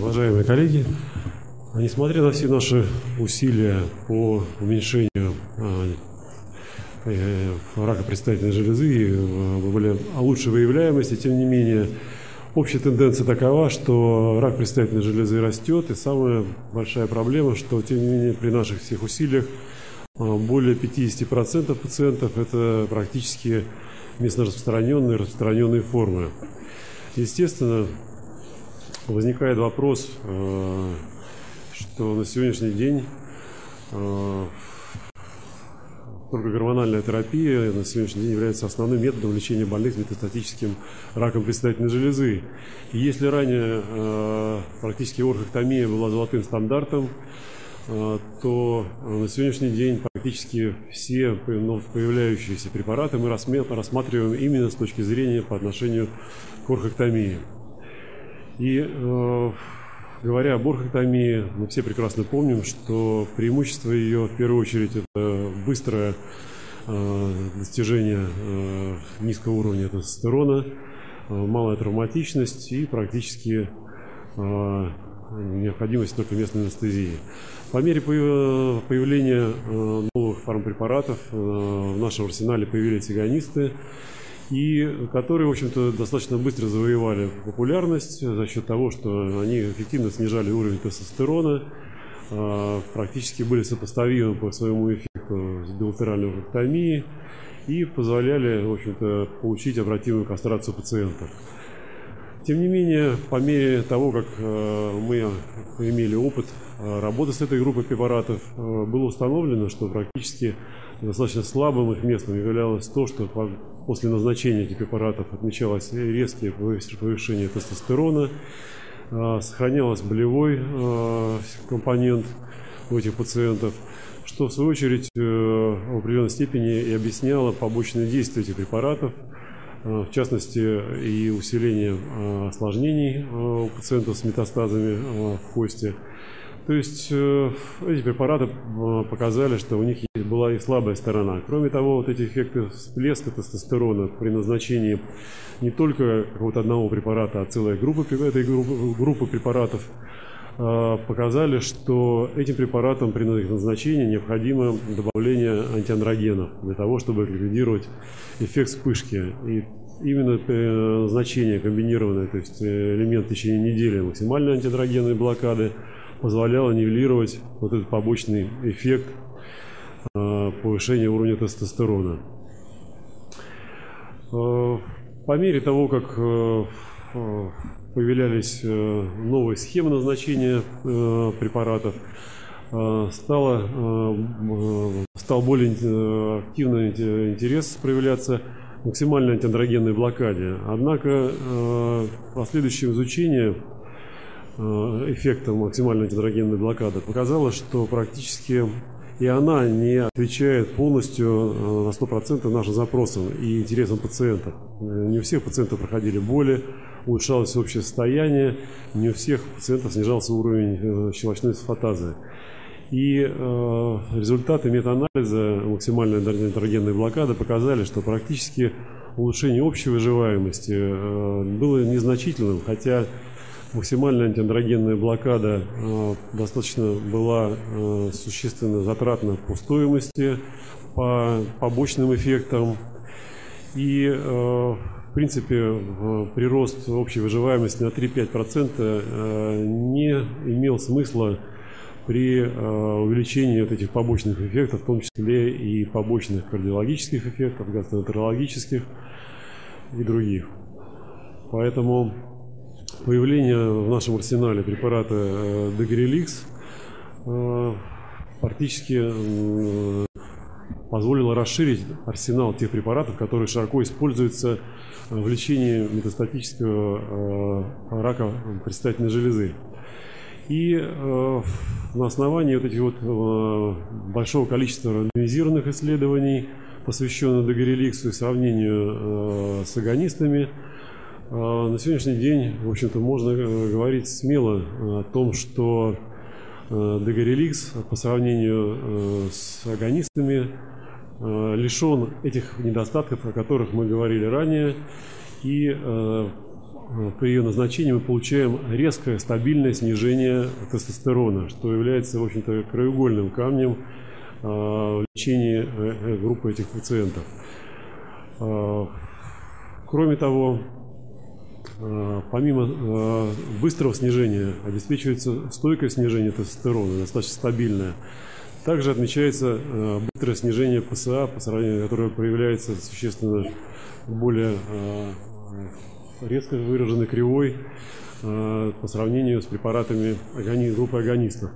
Уважаемые коллеги, несмотря на все наши усилия по уменьшению а, э, рака предстательной железы и более лучшей выявляемости, тем не менее, общая тенденция такова, что рак предстательной железы растет, и самая большая проблема, что, тем не менее, при наших всех усилиях а, более 50% пациентов это практически местно распространенные, распространенные формы. Естественно, возникает вопрос, э, что на сегодняшний день э, только гормональная терапия на сегодняшний день является основным методом лечения больных метастатическим раком предстательной железы. И если ранее э, практически орхоктомия была золотым стандартом, то на сегодняшний день практически все появляющиеся препараты мы рассматриваем именно с точки зрения по отношению к орхоктомии. И э, говоря об орхоктомии, мы все прекрасно помним, что преимущество ее в первую очередь это быстрое э, достижение э, низкого уровня тестостерона, э, малая травматичность и практически э, необходимость только местной анестезии. По мере появления э, новых фармпрепаратов э, в нашем арсенале появились агонисты, и которые, в общем-то, достаточно быстро завоевали популярность за счет того, что они эффективно снижали уровень тестостерона, а, практически были сопоставимы по своему эффекту с билатеральной варктомией и позволяли, в общем-то, получить обратимую кастрацию пациентов. Тем не менее, по мере того, как э, мы имели опыт э, работы с этой группой препаратов, было установлено, что практически достаточно слабым их местом являлось то, что после назначения этих препаратов отмечалось резкое повышение тестостерона, сохранялся болевой компонент у этих пациентов, что в свою очередь в определенной степени и объясняло побочные действия этих препаратов – Э, в частности и усиление э, осложнений э, у пациентов с метастазами в кости. То есть эти препараты показали, что у них была и слабая сторона. Кроме того, вот эти эффекты всплеска тестостерона при назначении не только какого-то одного препарата, а целой группы, этой группы, группы препаратов показали, что этим препаратам при назначении необходимо добавление антиандрогенов для того, чтобы ликвидировать эффект вспышки. И именно э, назначение комбинированное, то есть э, элемент в течение недели максимальной антидрогенной блокады позволяло нивелировать вот этот побочный эффект э, повышения уровня тестостерона. По мере того, как появлялись новые схемы назначения препаратов, стало, стал более активный интерес проявляться максимальной антиандрогенной блокаде. Однако э, последующее изучение э, эффекта максимальной антиандрогенной блокады показало, что практически и она не отвечает полностью э, на 100% нашим запросам и интересам пациентов. Не у всех пациентов проходили боли, улучшалось общее состояние, не у всех пациентов снижался уровень щелочной сфотазы. И э, результаты метаанализа максимальной андрогенной блокады показали, что практически улучшение общей выживаемости э, было незначительным, хотя максимальная антиандрогенная блокада э, достаточно была э, существенно затратна по стоимости, по побочным эффектам. И, э, в принципе, прирост общей выживаемости на 3-5% э, не имел смысла при э, увеличении вот этих побочных эффектов, в том числе и побочных кардиологических эффектов, гастроэнтерологических и других. Поэтому появление в нашем арсенале препарата э, Дегреликс э, практически позволило расширить арсенал тех препаратов, которые широко используются в лечении метастатического рака предстательной железы. И э, на основании вот этих вот э, большого количества рандомизированных исследований, посвященных догореликсу и сравнению э, с агонистами, э, на сегодняшний день, в общем-то, можно э, говорить смело о том, что э, догореликс по сравнению э, с агонистами э, лишен этих недостатков, о которых мы говорили ранее, и э, при ее назначении мы получаем резкое стабильное снижение тестостерона, что является, в общем-то, краеугольным камнем в лечении группы этих пациентов. Кроме того, помимо быстрого снижения обеспечивается стойкое снижение тестостерона, достаточно стабильное. Также отмечается э, быстрое снижение ПСА, по сравнению, которое проявляется существенно более э, резко выраженной кривой э, по сравнению с препаратами группы агонистов.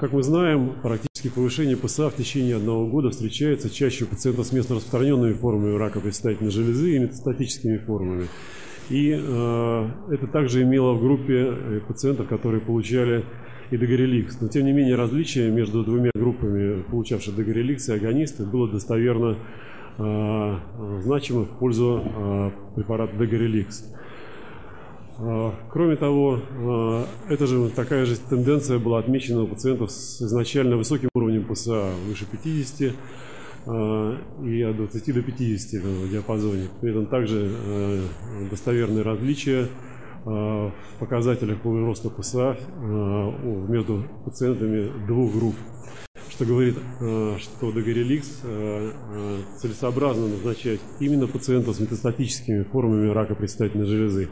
Как мы знаем, практически повышение ПСА в течение одного года встречается чаще у пациентов с местно распространенными формами рака предстательной железы и метастатическими формами. И э, это также имело в группе пациентов, которые получали и догореликс. Но тем не менее различие между двумя группами, получавших догореликс и агонисты, было достоверно э, значимо в пользу э, препарата догореликс. Э, кроме того, э, эта же, такая же тенденция была отмечена у пациентов с изначально высоким уровнем ПСА, выше 50 э, и от 20 до 50 в диапазоне. При этом также достоверные различия в показателях роста ПСА между пациентами двух групп, что говорит, что догореликс э, целесообразно назначать именно пациентов с метастатическими формами рака предстательной железы.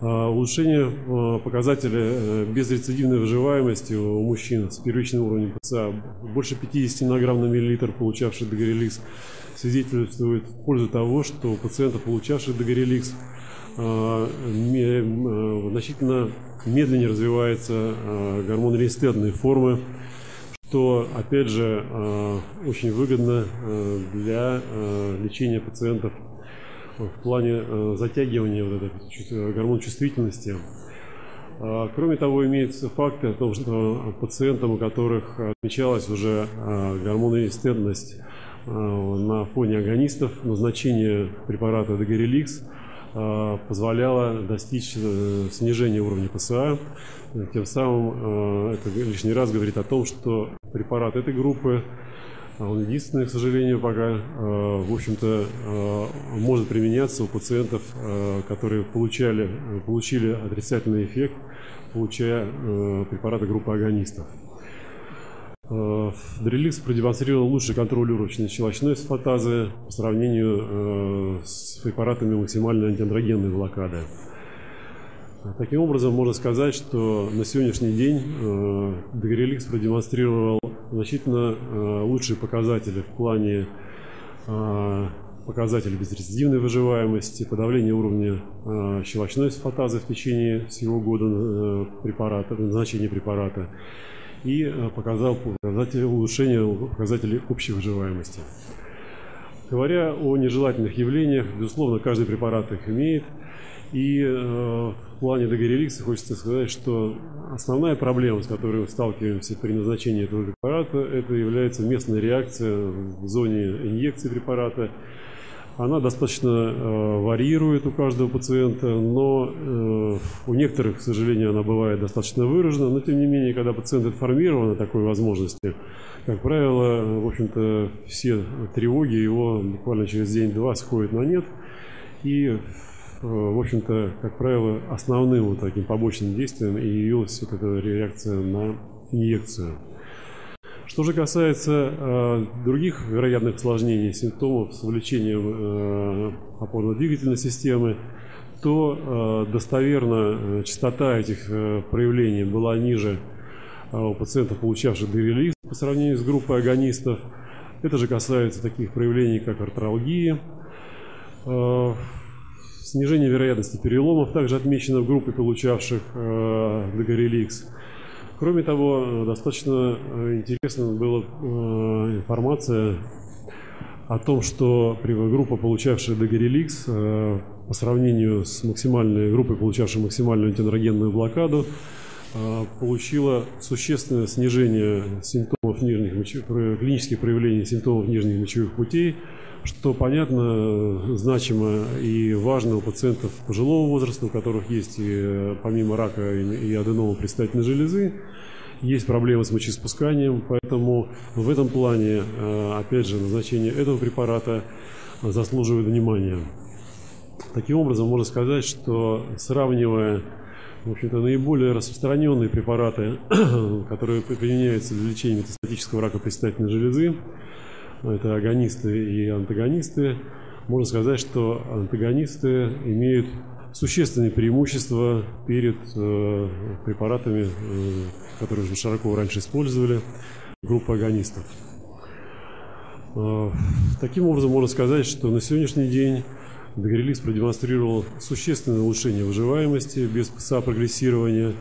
Улучшение показателя безрецидивной выживаемости у мужчин с первичным уровнем ПЦА. Больше 50 награмм на миллилитр, получавших догореликс, свидетельствует в пользу того, что у пациентов, получавших догореликс, Э, э, значительно медленнее развивается э, гормон рестетной формы, что, опять же, очень выгодно для лечения пациентов в плане затягивания вот этой гормон чувствительности. Кроме того, имеются факты о том, что пациентам, у которых отмечалась уже гормонорезистентность на фоне агонистов, назначение препарата Э, позволяло достичь э, снижения уровня ПСА. Тем самым э, это лишний раз говорит о том, что препарат этой группы, он единственный, к сожалению, пока, в общем-то, может применяться у пациентов, которые получали, получили отрицательный эффект, получая препараты группы агонистов. Дреликс продемонстрировал лучший контроль уровня щелочной сфотазы по сравнению э, с препаратами максимальной антиандрогенной блокады. Таким образом, можно сказать, что на сегодняшний день э, Дегреликс продемонстрировал значительно э, лучшие показатели в плане показателей безрецидивной выживаемости, подавления уровня щелочной сфотазы в течение всего года препарата, назначения препарата и э, показал показатели улучшения показателей общей выживаемости. Говоря о нежелательных явлениях, безусловно, каждый препарат их имеет. И э, в плане догореликса хочется сказать, что основная проблема, с которой мы сталкиваемся при назначении этого препарата, это является местная реакция в зоне инъекции препарата она достаточно э, варьирует у каждого пациента, но э, у некоторых, к сожалению, она бывает достаточно выражена. Но тем не менее, когда пациент информирован о такой возможности, как правило, в общем-то, все тревоги его буквально через день-два сходят на нет. И, в общем-то, как правило, основным вот таким побочным действием и явилась вот эта реакция на инъекцию. Что же касается э, других вероятных осложнений, симптомов с увлечением э, опорно-двигательной системы, то э, достоверно э, частота этих э, проявлений была ниже э, у пациентов, получавших дерелиз по сравнению с группой агонистов. Это же касается таких проявлений, как артралгия, э, снижение вероятности переломов также отмечено в группе, получавших э, дегореликс. Кроме того, достаточно э, интересна была э, информация о том, что группа, получавшая Дагереликс, э, по сравнению с максимальной группой, получавшей максимальную антиандрогенную блокаду, получила существенное снижение симптомов нижних клинических проявлений симптомов нижних мочевых путей, что понятно, значимо и важно у пациентов пожилого возраста, у которых есть и, помимо рака и аденома предстательной железы, есть проблемы с мочеиспусканием, поэтому в этом плане, э, опять же, назначение этого препарата заслуживает внимания. Таким образом, можно сказать, что сравнивая в общем-то, наиболее распространенные препараты, которые применяются для лечения метастатического рака предстательной железы, это агонисты и антагонисты, можно сказать, что антагонисты имеют существенные преимущества перед э, препаратами, э, которые широко раньше использовали, группы агонистов. Э, таким образом, можно сказать, что на сегодняшний день Дагрелиз продемонстрировал существенное улучшение выживаемости без ПСА прогрессирования,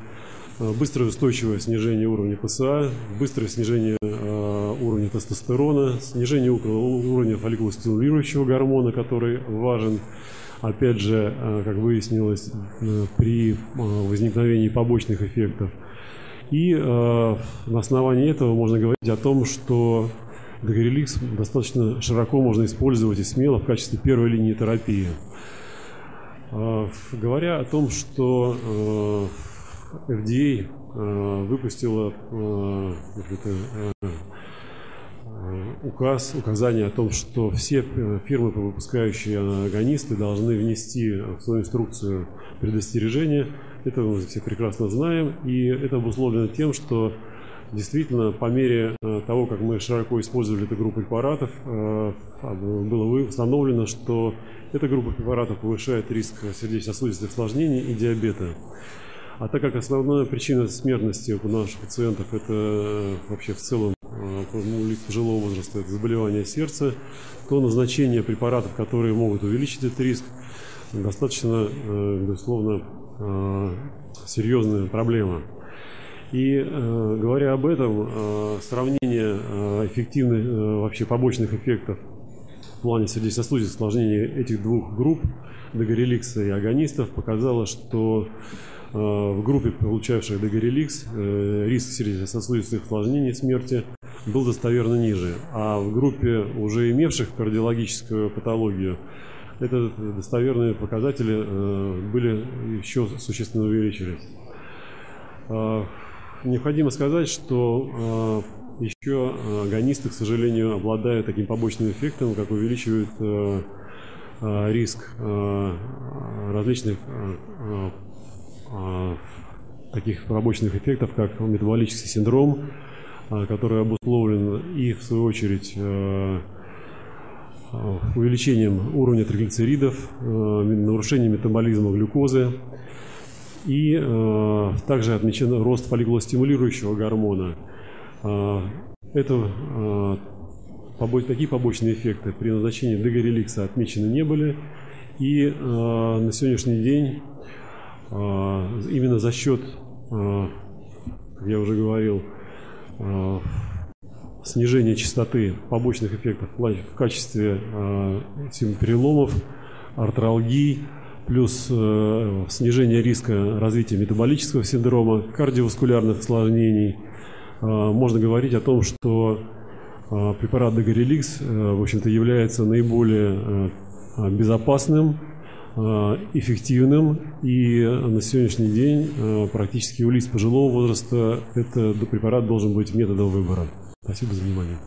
э, быстрое устойчивое снижение уровня ПСА, быстрое снижение э, тестостерона, снижение уровня фолликулостимулирующего гормона, который важен, опять же, э, как выяснилось, при возникновении побочных эффектов. И на основании этого можно говорить о том, что Дагреликс достаточно широко можно использовать и смело в качестве первой линии терапии. Говоря о том, что а, FDA выпустила указ, указание о том, что все э, фирмы, выпускающие агонисты, должны внести в свою инструкцию предостережения. Это мы все прекрасно знаем, и это обусловлено тем, что Действительно, по мере э, того, как мы широко использовали эту группу препаратов, э, было установлено, что эта группа препаратов повышает риск сердечно-сосудистых осложнений и диабета. А так как основная причина смертности у наших пациентов это вообще в целом у лиц пожилого возраста это заболевание сердца, то назначение препаратов, которые могут увеличить этот риск, достаточно, безусловно, серьезная проблема. И э, говоря об этом, э, сравнение э, эффективных э, вообще побочных эффектов в плане сердечно-сосудистых осложнений этих двух групп, догореликса и агонистов, показало, что э, в группе, получавших догореликс, э, риск сердечно-сосудистых осложнений смерти был достоверно ниже, а в группе уже имевших кардиологическую патологию это достоверные показатели э, были еще существенно увеличились. Э, Необходимо сказать, что э, еще агонисты, к сожалению, обладают таким побочным эффектом, как увеличивают э, риск различных таких побочных эффектов, как метаболический синдром, который обусловлен и, в свою очередь, э, увеличением уровня триглицеридов, э, нарушением метаболизма глюкозы, и э, также отмечен рост фолликулостимулирующего гормона. Э, это э, такие побочные эффекты при назначении дегореликса отмечены не были. И э, на сегодняшний день э, именно за счет, э, я уже говорил, э, снижения частоты побочных эффектов в качестве э, переломов, артралгии, плюс э, снижение риска развития метаболического синдрома, кардиоваскулярных осложнений. Э, можно говорить о том, что препарат Дегореликс, в общем-то, является наиболее безопасным, эффективным, и на сегодняшний день э, практически у лиц пожилого возраста этот препарат должен быть методом выбора. Спасибо за внимание.